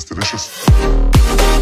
It's delicious.